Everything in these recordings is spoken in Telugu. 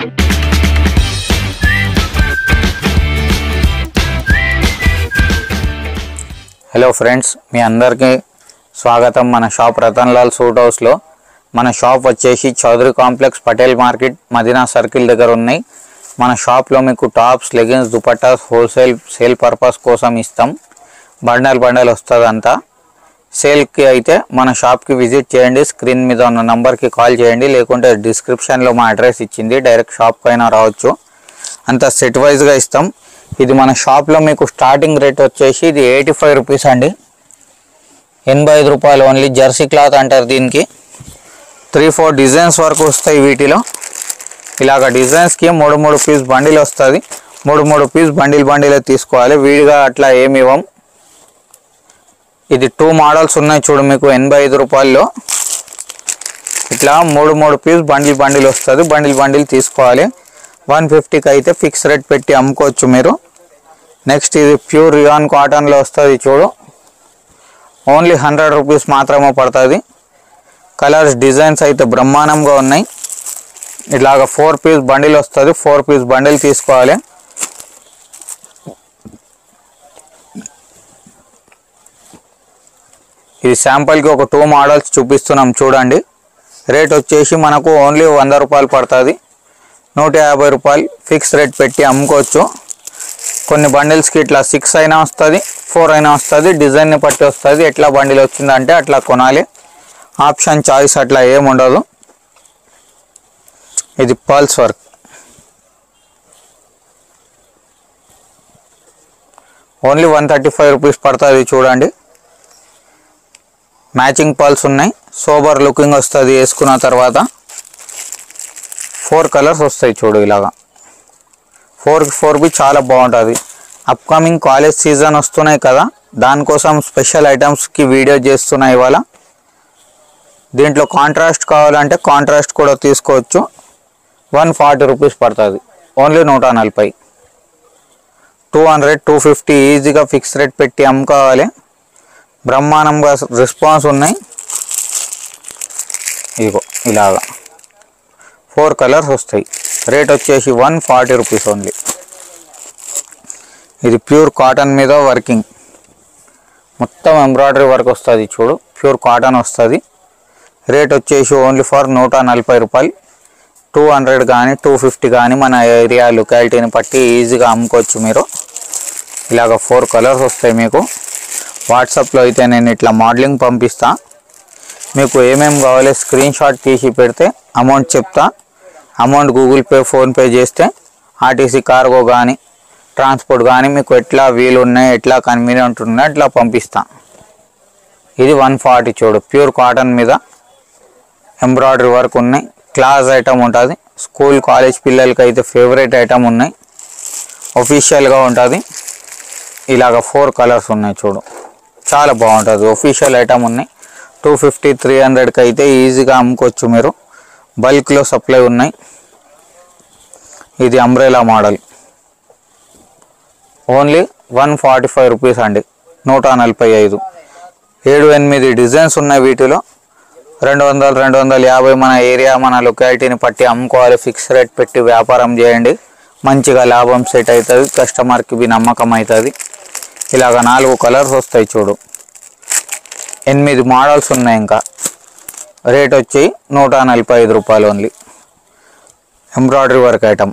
హలో ఫ్రెండ్స్ మీ అందరికీ స్వాగతం మన షాప్ రతన్ లాల్ సూట్ హౌస్లో మన షాప్ వచ్చేసి Chowdary complex Patel market Madina circle దగ్గర ఉన్నాయి. మన షాప్లో మీకు tops leggings dupattas wholesale sale purpose కోసం ఇస్తాం. బండల్ బండల్ వస్తుంది అంతా సేల్కి అయితే మన షాప్కి విజిట్ చేయండి. స్క్రీన్ మీద ఉన్న నంబర్కి కాల్ చేయండి. లేకుంటే డిస్క్రిప్షన్లో మా అడ్రస్ ఇచ్చింది. డైరెక్ట్ షాప్కి అయినా రావచ్చు. అంత సెట్ వైజ్గా ఇస్తాం. ఇది మన షాప్లో మీకు స్టార్టింగ్ రేట్ వచ్చేసి ఇది ఎయిటీ ఫైవ్ రూపీస్ అండి. ఎనభై ఐదు రూపాయలు ఓన్లీ. జెర్సీ క్లాత్ అంటారు దీనికి. త్రీ ఫోర్ డిజైన్స్ వరకు వస్తాయి వీటిలో. ఇలాగ డిజైన్స్కి మూడు మూడు పీస్ బండిల్ వస్తుంది. మూడు మూడు పీస్ బండిల్ బండిల్ తీసుకోవాలి. విడిగా అట్లా ఏమి ఇవ్వం. ఇది టూ మోడల్స్ ఉన్నాయి చూడు మీకు ఎనభై ఐదు రూపాయల్లో. ఇట్లా మూడు మూడు పీస్ బండిల్ బండిల్ వస్తుంది. బండిల్ బండిల్ తీసుకోవాలి. వన్ ఫిఫ్టీకి అయితే ఫిక్స్ రేట్ పెట్టి అమ్ముకోవచ్చు మీరు. నెక్స్ట్ ఇది ప్యూర్ రియాన్ కాటన్లో వస్తుంది చూడు. ఓన్లీ హండ్రెడ్ రూపీస్ మాత్రమే పడుతుంది. కలర్స్ డిజైన్స్ అయితే బ్రహ్మాండంగా ఉన్నాయి. ఇలాగ ఫోర్ పీస్ బండిల్ వస్తుంది. ఫోర్ పీస్ బండిల్ తీసుకోవాలి. ఇది శాంపుల్కి ఒక టూ మోడల్స్ చూపిస్తున్నాం చూడండి. రేట్ వచ్చేసి మనకు ఓన్లీ వంద రూపాయలు పడుతుంది. నూట యాభై రూపాయలు ఫిక్స్ రేట్ పెట్టి అమ్ముకోవచ్చు. కొన్ని బండిల్స్కి ఇట్లా సిక్స్ అయినా వస్తుంది ఫోర్ అయినా వస్తుంది డిజైన్ని బట్టి వస్తుంది. ఎట్లా బండిల్ వచ్చిందంటే అట్లా కొనాలి. ఆప్షన్ చాయిస్ అట్లా ఏముండదు ఇది pulse work. Only one thirty five rupees పడుతుంది చూడండి. మ్యాచింగ్ పాల్స్ ఉన్నాయి. సోబర్ లుకింగ్ వస్తుంది వేసుకున్న తర్వాత. ఫోర్ కలర్స్ వస్తాయి చూడు ఇలాగా. ఫోర్ ఫోర్ బి చాలా బాగుంటుంది. అప్కమింగ్ కాలేజ్ సీజన్ వస్తున్నాయి కదా. దానికోసం స్పెషల్ ఐటమ్స్కి వీడియో చేస్తున్నాయి ఇవాళ. దీంట్లో కాంట్రాస్ట్ కావాలంటే కాంట్రాస్ట్ కూడా తీసుకోవచ్చు. వన్ ఫార్టీ రూపీస్ పడుతుంది. ఓన్లీ నూట నలభై. టూ హండ్రెడ్ టూ ఫిఫ్టీ ఈజీగా ఫిక్స్ రేట్ పెట్టి అమ్ముకోవాలి. బ్రహ్మాండంగా రెస్పాన్స్ ఉన్నాయి. ఇదిగో ఇలాగా. ఫోర్ కలర్స్ వస్తాయి. రేట్ వచ్చేసి వన్ ఫార్టీ రూపీస్ ఓన్లీ ఇది ప్యూర్ కాటన్ మీద వర్కింగ్ మొత్తం ఎంబ్రాయిడరీ వర్క్ వస్తుంది చూడు. ప్యూర్ కాటన్ వస్తుంది. రేట్ వచ్చేసి ఓన్లీ ఫర్ నూట నలభై రూపాయలు. టూ హండ్రెడ్ కానీ టూ ఫిఫ్టీ కానీ మన ఏరియా లొకాలిటీని బట్టి ఈజీగా అమ్ముకోవచ్చు మీరు. ఇలాగ ఫోర్ కలర్స్ వస్తాయి మీకు. వాట్సాప్లో అయితే నేను ఇట్లా మోడలింగ్ పంపిస్తా. మీకు ఏమేమి కావాలి స్క్రీన్ షాట్ తీసి పెడితే అమౌంట్ చెప్తా. అమౌంట్ గూగుల్ పే ఫోన్పే చేస్తే ఆర్టీసీ కార్గో కానీ ట్రాన్స్పోర్ట్ కానీ మీకు ఎట్లా వీలు ఉన్నాయి ఎట్లా కన్వీనియంట్ ఉన్నాయి అట్లా పంపిస్తా. ఇది వన్ ఫార్టీ చూడు ప్యూర్ కాటన్ మీద ఎంబ్రాయిడరీ వర్క్ ఉన్నాయి. క్లాస్ ఐటమ్ ఉంటుంది. స్కూల్ కాలేజ్ పిల్లలకి అయితే ఫేవరెట్ ఐటమ్ ఉన్నాయి. ఒఫీషియల్గా ఉంటుంది. ఇలాగ ఫోర్ కలర్స్ ఉన్నాయి చూడు. చాలా బాగుంటుంది. ఒఫీషియల్ ఐటమ్ ఉన్నాయి. టూ ఫిఫ్టీ త్రీ హండ్రెడ్కి అయితే ఈజీగా అమ్ముకోవచ్చు మీరు. బల్క్లో సప్లై ఉన్నాయి. ఇది umbrella model only one forty five rupees అండి. నూట నలభై ఐదు. ఏడు ఎనిమిది డిజైన్స్ ఉన్నాయి వీటిలో. రెండు వందలు రెండు వందల యాభై మన ఏరియా మన లొకాలిటీని పట్టి అమ్ముకోవాలి. ఫిక్స్ రేట్ పెట్టి వ్యాపారం చేయండి. మంచిగా లాభం సెట్ అవుతుంది. కస్టమర్కి బి నమ్మకం అవుతుంది. ఇలాగ నాలుగు కలర్స్ వస్తాయి చూడు. ఎనిమిది మోడల్స్ ఉన్నాయి ఇంకా. రేట్ వచ్చి నూట నలభై ఐదు రూపాయలు ఓన్లీ. Embroidery work item.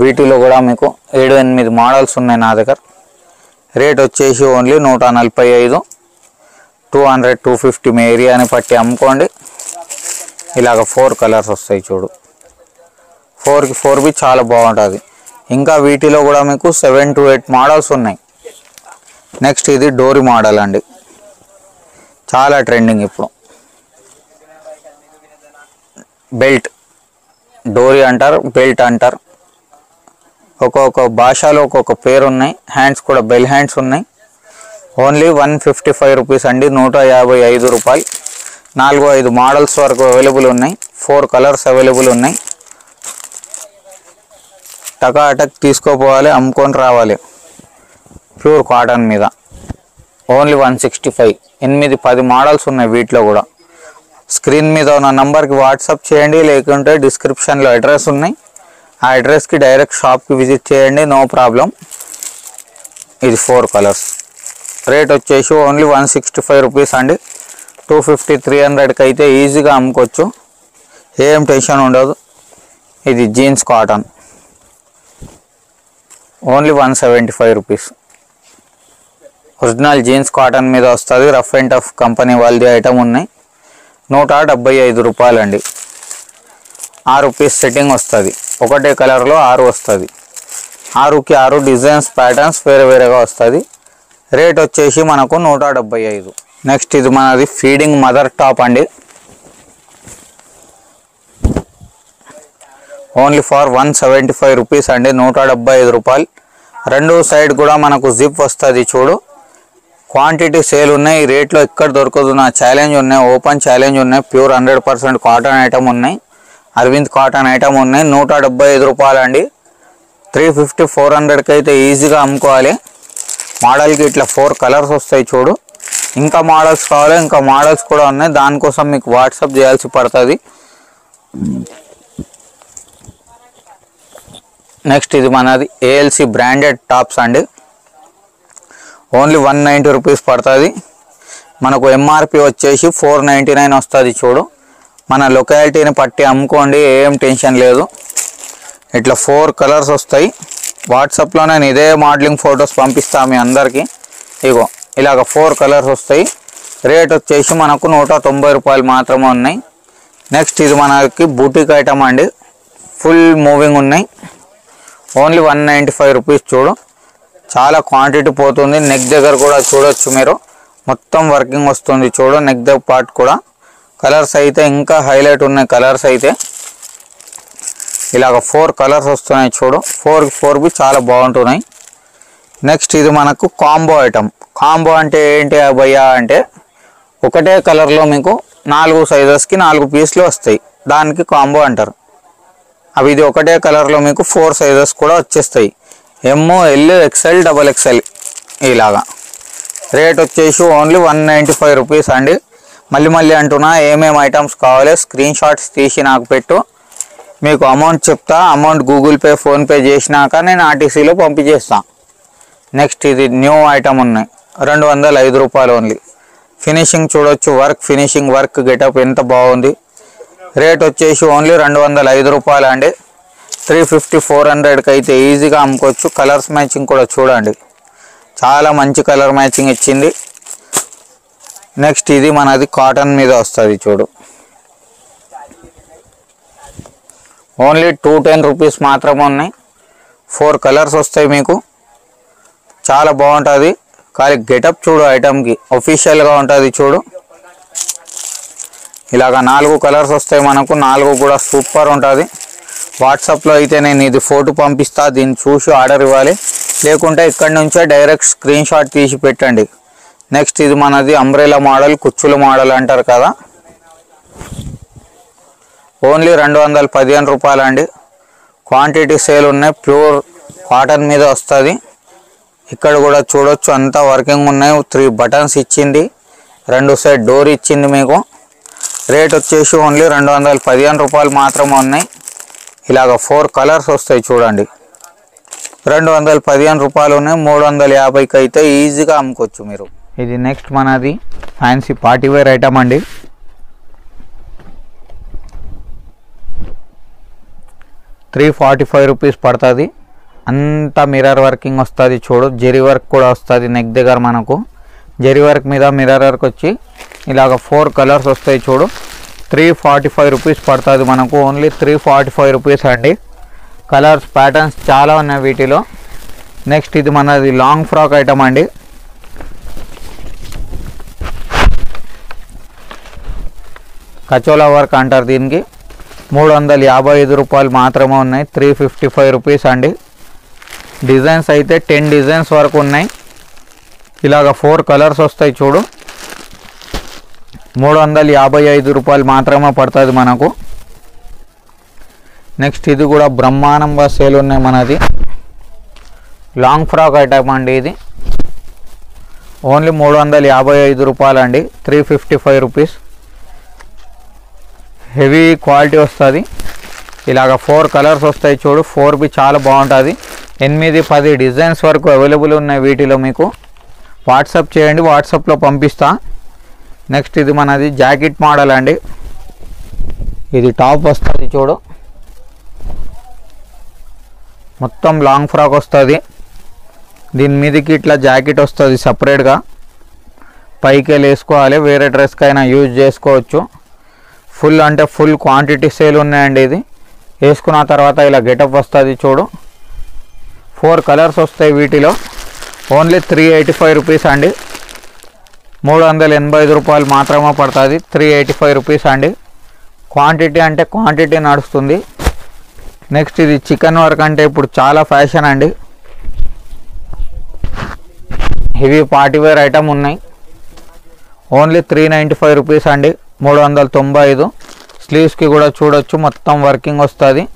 వీటిలో కూడా మీకు ఏడు ఎనిమిది మోడల్స్ ఉన్నాయి నా దగ్గర. రేట్ వచ్చేసి ఓన్లీ నూట నలభై ఐదు. టూ హండ్రెడ్ టూ ఫిఫ్టీ మీ ఏరియాని పట్టి అమ్ముకోండి. ఇలాగ ఫోర్ కలర్స్ వస్తాయి చూడు. ఫోర్కి ఫోర్ బి చాలా బాగుంటుంది. ఇంకా వీటిలో కూడా మీకు సెవెన్ టు ఎయిట్ మోడల్స్ ఉన్నాయి. నెక్స్ట్ ఇది డోరీ మోడల్ అండి. చాలా ట్రెండింగ్ ఇప్పుడు. బెల్ట్. డోరీ అంటారు బెల్ట్ అంటారు. ఒక్కొక్క భాషలో ఒక్కొక్క పేరు ఉన్నాయి. హ్యాండ్స్ కూడా బెల్ హ్యాండ్స్ ఉన్నాయి. Only one fifty five rupees అండి. నూట యాభై ఐదు రూపాయలు. నాలుగు ఐదు మోడల్స్ వరకు అవైలబుల్ ఉన్నాయి. ఫోర్ కలర్స్ అవైలబుల్ ఉన్నాయి. టకాటక్ తీసుకోపోవాలి అమ్ముకొని రావాలి. ప్యూర్ కాటన్ మీద. Only one sixty five. ఎనిమిది పది మోడల్స్ ఉన్నాయి వీటిలో కూడా. స్క్రీన్ మీద ఉన్న నంబర్కి వాట్సాప్ చేయండి లేకుంటే డిస్క్రిప్షన్లో అడ్రస్ ఉన్నాయి. ఆ అడ్రస్కి డైరెక్ట్ షాప్కి విజిట్ చేయండి నో ప్రాబ్లం. ఇది ఫోర్ కలర్స్. రేట్ వచ్చేసి only one sixty five rupees అండి. టూ ఫిఫ్టీ త్రీ హండ్రెడ్కి అయితే ఈజీగా అమ్ముకోవచ్చు. ఏం టెన్షన్ ఉండదు. ఇది jeans cotton. Only one seventy five rupees. Original jeans cotton మీద వస్తుంది. రఫ్ అండ్ టఫ్ కంపెనీ వాళ్ళది ఐటమ్ ఉన్నాయి. నూట డెబ్బై ఐదు రూపాయలండి. ఆరు రూపీస్ సెట్టింగ్ వస్తుంది. ఒకటే కలర్లో ఆరు వస్తుంది. ఆరుకి ఆరు డిజైన్స్ ప్యాటర్న్స్ వేరే వేరేగా వస్తుంది. రేట్ వచ్చేసి మనకు నూట డెబ్బై ఐదు. నెక్స్ట్ ఇది మనది ఫీడింగ్ మదర్ టాప్ అండి. Only for one seventy five rupees అండి నూట డెబ్బై ఐదు రూపాయలు. రెండు సైడ్ కూడా మనకు జిప్ వస్తుంది చూడు. క్వాంటిటీ సేల్ ఉన్నాయి రేట్లో ఎక్కడ దొరకదు నా ఛాలెంజ్ ఉన్నాయి ఓపెన్ ఛాలెంజ్ ఉన్నాయి pure hundred percent cotton item ఉన్నాయి. అరవింద్ కాటన్ ఐటమ్ ఉన్నాయి నూట డెబ్బై ఐదు రూపాయలు అండి త్రీ ఫిఫ్టీ ఫోర్ హండ్రెడ్కి అయితే ఈజీగా అమ్ముకోవాలి. మోడల్కి ఇట్లా ఫోర్ కలర్స్ వస్తాయి చూడు. ఇంకా మోడల్స్ కావాలి ఇంకా మోడల్స్ కూడా ఉన్నాయి. దానికోసం మీకు వాట్సాప్ చేయాల్సి పడుతుంది. నెక్స్ట్ ఇది మనది ఏఎల్సి బ్రాండెడ్ టాప్స్ అండి ఓన్లీ వన్ నైంటీ రూపీస్ పడుతుంది. మనకు ఎంఆర్పి వచ్చేసి ఫోర్ నైంటీ నైన్ వస్తుంది చూడు. మన లొకాలిటీని పట్టి అమ్ముకోండి ఏం టెన్షన్ లేదు. ఇట్లా ఫోర్ కలర్స్ వస్తాయి. వాట్సాప్లో నేను ఇదే మోడలింగ్ ఫొటోస్ పంపిస్తా మీ అందరికీ. ఇగో ఇలాగ ఫోర్ కలర్స్ వస్తాయి. రేట్ వచ్చేసి మనకు నూట తొంభై రూపాయలు మాత్రమే ఉన్నాయి. నెక్స్ట్ ఇది మనకి బూటిక్ ఐటమ్ అండి. ఫుల్ మూవింగ్ ఉన్నాయి. Only one ninety five rupees చూడు. చాలా క్వాంటిటీ పోతుంది. నెక్ దగ్గర కూడా చూడొచ్చు మీరు. మొత్తం వర్కింగ్ వస్తుంది చూడు నెక్ దగ్గర పార్ట్ కూడా. కలర్స్ అయితే ఇంకా హైలైట్ ఉన్నాయి కలర్స్ అయితే. ఇలాగ ఫోర్ కలర్స్ వస్తున్నాయి చూడు. ఫోర్ ఫోర్ బి చాలా బాగుంటున్నాయి. నెక్స్ట్ ఇది మనకు కాంబో ఐటమ్ కాంబో అంటే ఏంటి భయ్యా అంటే ఒకటే కలర్లో మీకు నాలుగు సైజెస్కి నాలుగు పీస్లు వస్తాయి. దానికి కాంబో అంటారు. అవి ఇది ఒకటే కలర్లో మీకు ఫోర్ సైజెస్ కూడా వచ్చేస్తాయి. M L XL double XL ఇలాగా. రేట్ వచ్చేసి only one ninety five rupees అండి. మళ్ళీ మళ్ళీ అంటున్నా ఏమేమి ఐటమ్స్ కావాలి స్క్రీన్ షాట్స్ తీసి నాకు పెట్టు. మీకు అమౌంట్ చెప్తా అమౌంట్ గూగుల్ పే ఫోన్పే చేసినాక నేను ఆర్టీసీలో పంపించేస్తా. నెక్స్ట్ ఇది న్యూ ఐటమ్ ఉన్నాయి. రెండు వందల ఐదు రూపాయలు ఓన్లీ ఫినిషింగ్ చూడొచ్చు వర్క్ ఫినిషింగ్ వర్క్ గెటప్ ఎంత బాగుంది. రేట్ వచ్చేసి ఓన్లీ రెండు వందల ఐదు రూపాయలు అండి. త్రీ ఫిఫ్టీ ఫోర్ హండ్రెడ్కి అయితే ఈజీగా అమ్ముకోవచ్చు. కలర్స్ మ్యాచింగ్ కూడా చూడండి. చాలా మంచి కలర్ మ్యాచింగ్ ఇచ్చింది. నెక్స్ట్ ఇది మనది కాటన్ మీద వస్తుంది చూడు. ఓన్లీ టూ టెన్ రూపీస్ మాత్రమే ఉన్నాయి. ఫోర్ కలర్స్ వస్తాయి మీకు. చాలా బాగుంటుంది. కానీ గెటప్ చూడు ఐటమ్కి ఒఫీషియల్గా ఉంటుంది చూడు. ఇలాగ నాలుగు కలర్స్ వస్తాయి మనకు నాలుగు కూడా సూపర్ ఉంటుంది. వాట్సాప్లో అయితే నేను ఇది ఫోటో పంపిస్తా దీన్ని చూసి ఆర్డర్ ఇవ్వాలి. లేకుంటే ఇక్కడ నుంచే డైరెక్ట్ స్క్రీన్ షాట్ తీసి పెట్టండి. నెక్స్ట్ ఇది మనది అంబ్రెలా మోడల్ కుచ్చుల మోడల్ అంటారు కదా. ఓన్లీ రెండు వందల పదిహేను రూపాయలు అండి క్వాంటిటీ సేల్ ఉన్నాయి ప్యూర్ కాటన్ మీద వస్తుంది. ఇక్కడ కూడా చూడొచ్చు అంతా వర్కింగ్ ఉన్నాయి. త్రీ బటన్స్ ఇచ్చింది రెండు సైడ్ డోర్ ఇచ్చింది మీకు. రేట్ వచ్చేసి ఓన్లీ రెండు వందల పదిహేను రూపాయలు మాత్రమే ఉన్నాయి. ఇలాగ ఫోర్ కలర్స్ వస్తాయి చూడండి. రెండు వందల పదిహేను రూపాయలు ఉన్నాయి. మూడు వందల యాభైకి అయితే ఈజీగా అమ్ముకోవచ్చు మీరు. ఇది నెక్స్ట్ మనది ఫ్యాన్సీ పార్టీ వేర్ ఐటమ్ అండి. త్రీ ఫార్టీ ఫైవ్ రూపీస్ పడుతుంది. అంతా మిర్రర్ వర్కింగ్ వస్తుంది చూడు. జెరీ వర్క్ కూడా వస్తుంది నెక్ దగ్గర మనకు. జెరీ వర్క్ మీద మిర్రర్ వర్క్ వచ్చి ఇలాగ ఫోర్ కలర్స్ వస్తాయి చూడు. త్రీ ఫార్టీ ఫైవ్ రూపీస్ పడుతుంది మనకు. Only three forty five rupees అండి. కలర్స్ ప్యాటర్న్స్ చాలా ఉన్నాయి వీటిలో. నెక్స్ట్ ఇది మనది లాంగ్ ఫ్రాక్ ఐటమ్ అండి. కచోలా వర్క్ అంటారు దీనికి. మూడు వందల యాభై ఐదు రూపాయలు మాత్రమే ఉన్నాయి. త్రీ ఫిఫ్టీ ఫైవ్ రూపీస్ అండి. డిజైన్స్ అయితే టెన్ డిజైన్స్ వరకు ఉన్నాయి. ఇలాగ ఫోర్ కలర్స్ వస్తాయి చూడు. మూడు వందల యాభై ఐదు రూపాయలు మాత్రమే పడుతుంది మనకు. నెక్స్ట్ ఇది కూడా బ్రహ్మాండంగా సేల్ ఉన్నాయి మనది. లాంగ్ ఫ్రాక్ ఐటమ్ అండి ఇది. ఓన్లీ మూడు వందల యాభై ఐదు రూపాయలు అండి three fifty five rupees. Heavy quality వస్తుంది. ఇలాగ ఫోర్ కలర్స్ వస్తాయి చూడు. ఫోర్ బి చాలా బాగుంటుంది. ఎనిమిది పది డిజైన్స్ వరకు అవైలబుల్ ఉన్నాయి వీటిలో మీకు. వాట్సాప్ చేయండి. వాట్సాప్లో పంపిస్తాను నెక్స్ట్ ఇది మనది జాకెట్ మోడల్ అండి. ఇది టాప్ వస్తుంది చూడు. మొత్తం లాంగ్ ఫ్రాక్ వస్తుంది. దీని మీదకి ఇట్లా జాకెట్ వస్తుంది సపరేట్గా పైకి వెళ్ళి వేసుకోవాలి వేరే డ్రెస్కి అయినా యూజ్ చేసుకోవచ్చు. ఫుల్ అంటే ఫుల్ క్వాంటిటీ సేల్ ఉన్నాయండి ఇది. వేసుకున్న తర్వాత ఇలా గెటప్ వస్తుంది చూడు. ఫోర్ కలర్స్ వస్తాయి వీటిలో. Only three eighty five rupees అండి. మూడు వందల ఎనభై ఐదు రూపాయలు మాత్రమే పడుతుంది. త్రీ ఎయిటీ ఫైవ్ రూపీస్ అండి. క్వాంటిటీ అంటే క్వాంటిటీ నడుస్తుంది. నెక్స్ట్ ఇది చికెన్ వర్క్ అంటే ఇప్పుడు చాలా ఫ్యాషన్ అండి. హెవీ పార్టీ వేర్ ఐటమ్ ఉన్నాయి. Only three ninety five rupees అండి. మూడు వందల తొంభై ఐదు. స్లీవ్స్కి కూడా చూడొచ్చు. మొత్తం వర్కింగ్ వస్తుంది.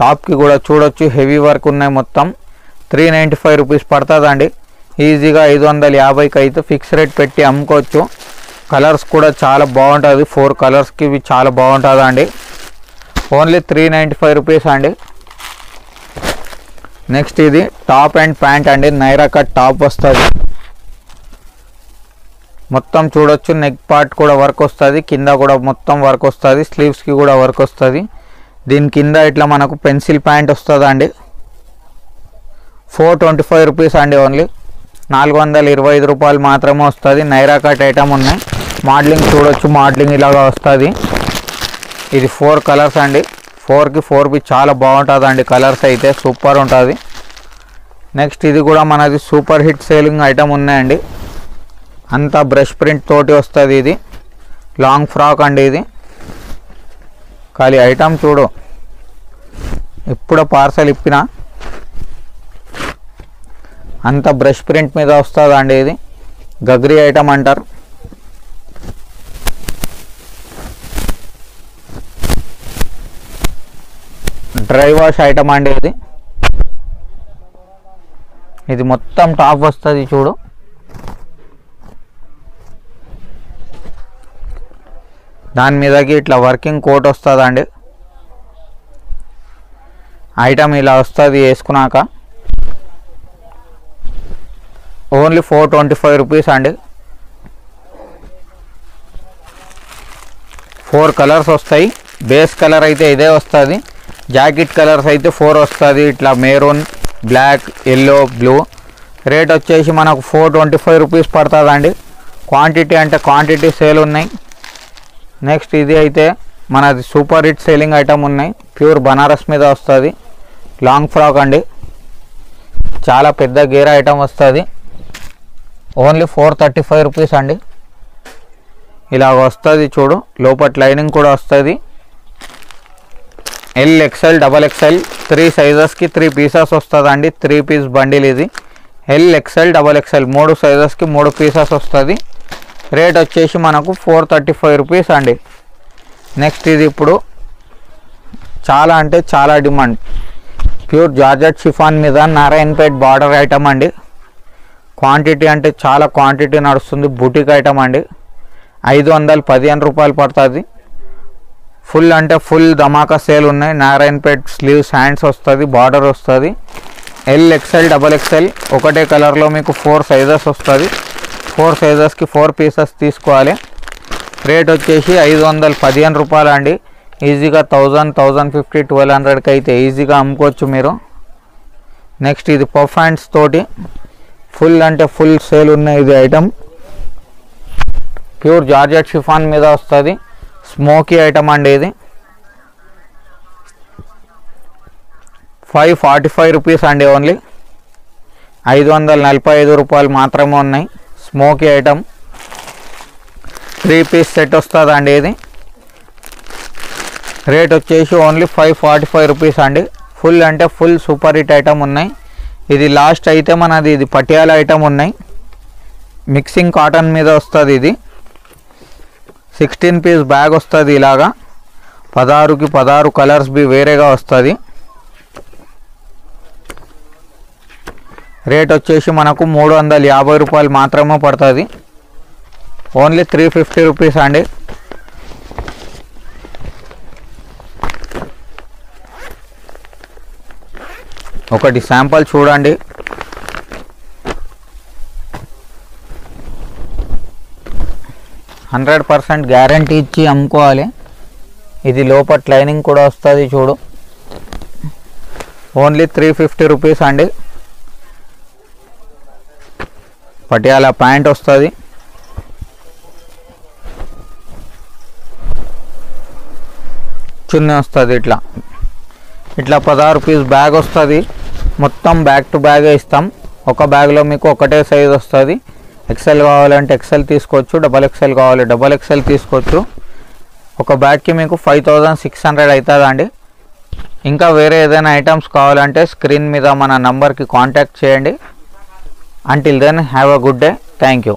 టాప్కి కూడా చూడొచ్చు. హెవీ వర్క్ ఉన్నాయి మొత్తం. త్రీ నైంటీ ఫైవ్ రూపీస్ పడుతుందండి. ఈజీగా ఐదు వందల యాభైకి అయితే ఫిక్స్ రేట్ పెట్టి అమ్ముకోవచ్చు. కలర్స్ కూడా చాలా బాగుంటుంది. ఫోర్ కలర్స్కి ఇవి చాలా బాగుంటుంది అండి only three ninety five rupees అండి. నెక్స్ట్ ఇది టాప్ అండ్ ప్యాంట్ అండి. నైరా కట్ టాప్ వస్తుంది. మొత్తం చూడొచ్చు. నెక్ పార్ట్ కూడా వర్క్ వస్తుంది. కింద కూడా మొత్తం వర్క్ వస్తుంది. స్లీవ్స్కి కూడా వర్క్ వస్తుంది. దీని కింద ఇట్లా మనకు పెన్సిల్ ప్యాంట్ వస్తుంది అండి ఫోర్ ట్వంటీ ఫైవ్ రూపీస్ అండి ఓన్లీ. నాలుగు వందల ఇరవై ఐదు రూపాయలు మాత్రమే వస్తుంది. నైరా కట్ ఐటమ్ ఉన్నాయి. మోడలింగ్ చూడొచ్చు. మోడలింగ్ ఇలాగా వస్తుంది. ఇది ఫోర్ కలర్స్ అండి. ఫోర్కి ఫోర్ బి చాలా బాగుంటుంది అండి కలర్స్ అయితే సూపర్ ఉంటుంది. నెక్స్ట్ ఇది కూడా మనది సూపర్ హిట్ సేలింగ్ ఐటమ్ ఉన్నాయండి. అంతా బ్రష్ ప్రింట్ తోటి వస్తుంది ఇది. లాంగ్ ఫ్రాక్ అండి ఇది. ఖాళీ ఐటమ్ చూడు. ఇప్పుడు పార్సల్ ఇప్పినా అంత బ్రష్ ప్రింట్ మీద వస్తుంది అండి ఇది. గగ్రీ ఐటమ్ అంటారు. డ్రై వాష్ ఐటమ్ అండి ఇది. ఇది మొత్తం టాప్ వస్తుంది చూడు. దాని మీదకి ఇట్లా వర్కింగ్ కోట్ వస్తుందండి. ఐటమ్ ఇలా వస్తుంది వేసుకున్నాక. Only four twenty five rupees అండి. ఫోర్ కలర్స్ వస్తాయి. బేస్ కలర్ అయితే ఇదే వస్తుంది. జాకెట్ కలర్స్ అయితే ఫోర్ వస్తుంది. ఇట్లా maroon black yellow blue. Rate వచ్చేసి మనకు ఫోర్ ట్వంటీ ఫైవ్ రూపీస్ పడుతుందండి. క్వాంటిటీ అంటే క్వాంటిటీ సేల్ ఉన్నాయి. నెక్స్ట్ ఇది అయితే మనది సూపర్ హిట్ సేలింగ్ ఐటమ్ ఉన్నాయి. ప్యూర్ బనారస్ మీద వస్తుంది. లాంగ్ ఫ్రాక్ అండి. చాలా పెద్ద గేర్ ఐటమ్ వస్తుంది. Only four thirty five rupees అండి. ఇలా వస్తుంది చూడు లోపల లైనింగ్ కూడా వస్తుంది. L XL double XL three సైజెస్కి three pieces వస్తుందండి త్రీ పీస్ బండిల్ ఇది. ఎల్ ఎక్స్ఎల్ డబల్ ఎక్స్ఎల్ మూడు సైజెస్కి మూడు పీసెస్ వస్తుంది. రేట్ వచ్చేసి మనకు ఫోర్ థర్టీ ఫైవ్ రూపీస్ అండి. నెక్స్ట్ ఇది ఇప్పుడు చాలా అంటే చాలా డిమాండ్. ప్యూర్ జార్జెట్ షిఫాన్ మీద నారాయణపేట్ బార్డర్ ఐటమ్ అండి. క్వాంటిటీ అంటే చాలా క్వాంటిటీ నడుస్తుంది. బుటిక్ ఐటమ్ అండి. ఐదు వందలు పదిహేను రూపాయలు పడుతుంది. ఫుల్ అంటే ఫుల్ ధమాకా సేల్ ఉన్నాయి. నారాయణపేట్ స్లీవ్స్ హ్యాండ్స్ వస్తుంది బార్డర్ వస్తుంది. ఎల్ ఎక్స్ఎల్ డబల్ ఎక్స్ఎల్ ఒకటే కలర్లో మీకు ఫోర్ సైజెస్ వస్తుంది. ఫోర్ సైజెస్కి ఫోర్ పీసెస్ తీసుకోవాలి. రేట్ వచ్చేసి ఐదు వందల పదిహేను రూపాయలు అండి. ఈజీగా థౌజండ్ థౌజండ్ ఫిఫ్టీ ట్వెల్వ్ హండ్రెడ్కి అయితే ఈజీగా అమ్ముకోవచ్చు మీరు. నెక్స్ట్ ఇది పఫ్ హ్యాండ్స్ తోటి ఫుల్ అంటే ఫుల్ సేల్ ఉన్నాయి ఇది ఐటమ్. ప్యూర్ జార్జెట్ షిఫాన్ మీద వస్తుంది. స్మోకీ ఐటమ్ అండి ఇది. ఫైవ్ ఫార్టీ ఫైవ్ రూపీస్ అండి ఓన్లీ. ఐదు వందల నలభై ఐదు రూపాయలు మాత్రమే ఉన్నాయి. Smoky item. Three piece set వస్తుంది అండి ఇది. రేట్ వచ్చేసి only five forty five rupees అండి. ఫుల్ అంటే ఫుల్ సూపర్ హిట్ ఐటమ్ ఉన్నాయి. ఇది లాస్ట్ అయితే మనది ఇది పటియాల ఐటమ్ ఉన్నాయి. మిక్సింగ్ కాటన్ మీద వస్తుంది ఇది. సిక్స్టీన్ పీస్ బ్యాగ్ వస్తుంది ఇలాగా. పదహారుకి పదహారు కలర్స్ బి వేరేగా వస్తుంది. రేట్ వచ్చేసి మనకు మూడు వందల యాభై రూపాయలు మాత్రమే పడుతుంది. ఓన్లీ త్రీ ఫిఫ్టీ రూపీస్ అండి. ఒకటి శాంపుల్ చూడండి. హండ్రెడ్ పర్సెంట్ గ్యారంటీ ఇచ్చి అమ్ముకోవాలి. ఇది లోపల లైనింగ్ కూడా వస్తుంది చూడు. ఓన్లీ త్రీ ఫిఫ్టీ రూపీస్ అండి. పటియాల ప్యాంట్ వస్తుంది. చున్నీ వస్తుంది ఇట్లా. ఇట్లా పదహారు రూపీస్ బ్యాగ్ వస్తుంది. మొత్తం బ్యాగ్ టు బ్యాగ్ ఇస్తాం. ఒక బ్యాగ్లో మీకు ఒకటే సైజ్ వస్తుంది. ఎక్సెల్ కావాలంటే ఎక్సెల్ తీసుకోవచ్చు డబల్ ఎక్సెల్ కావాలి డబల్ ఎక్సెల్ తీసుకోవచ్చు. ఒక బ్యాగ్కి మీకు ఫైవ్ థౌజండ్ సిక్స్ హండ్రెడ్ అవుతుందండి ఇంకా వేరే ఏదైనా ఐటమ్స్ కావాలంటే స్క్రీన్ మీద మన నంబర్కి కాంటాక్ట్ చేయండి. Until then have a good day thank you